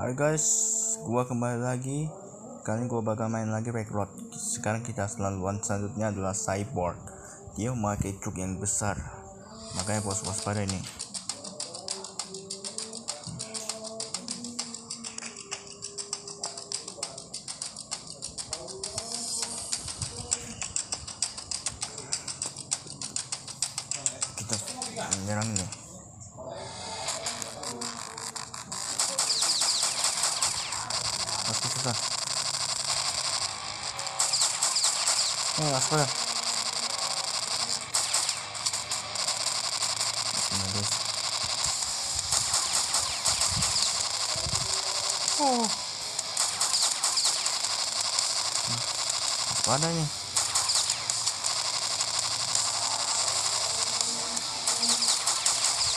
Hai guys, gua kembali lagi. Kali ini gua bakal main lagi Road. Sekarang kita selaluan selanjutnya adalah Cyborg. Dia memakai truk yang besar. Makanya bos waspada ini. Kita menyerang nih. Sini, guys. Oh. Waspada nih.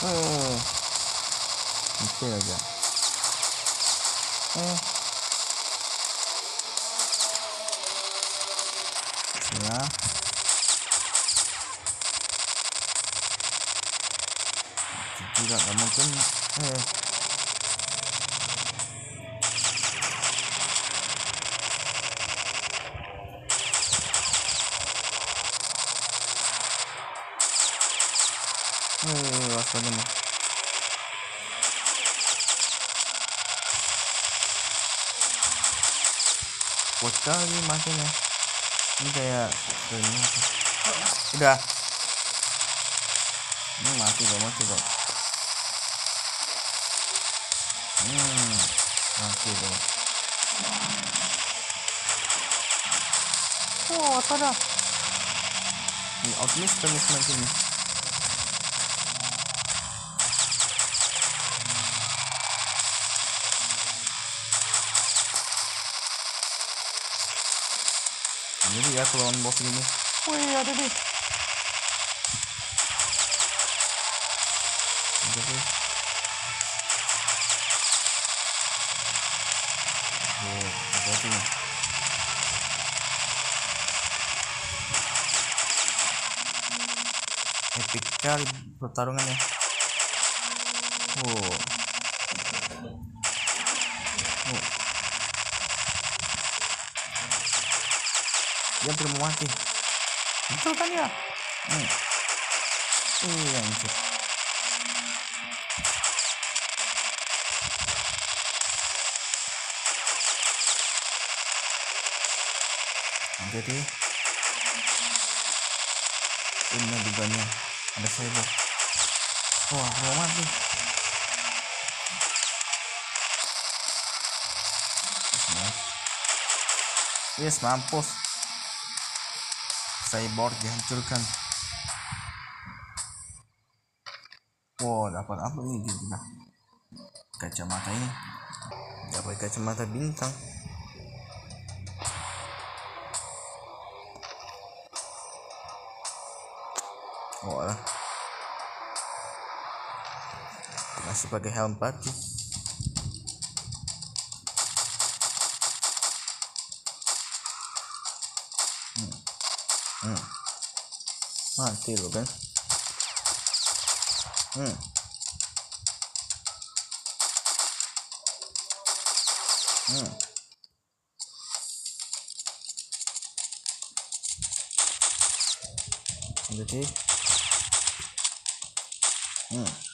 Eh. Oke aja. Eh. Ya tidak nggak mungkin eh eh waspada nih kuat kali makinnya ini kayak ini udah. Ini mati kok mati kok. Hmm mati kok. Oh ada ini optimis optimis nanti jadi ya kalau boss ini. Wih ada deh ada oh ada tuh nih. Epic kali pertarungannya. Oh dia mau mati betul kan ya? Hmm. iya anjir jadi ini bebannya ada cyber. Wah mau mati yes mampus cyborg dihancurkan. Wow dapat apa ini kita kacamata ini. Dapat kacamata bintang. Oh lah. Masih pakai helm pati hmm. mati lo kan hmm. Hmm. jadi hmm.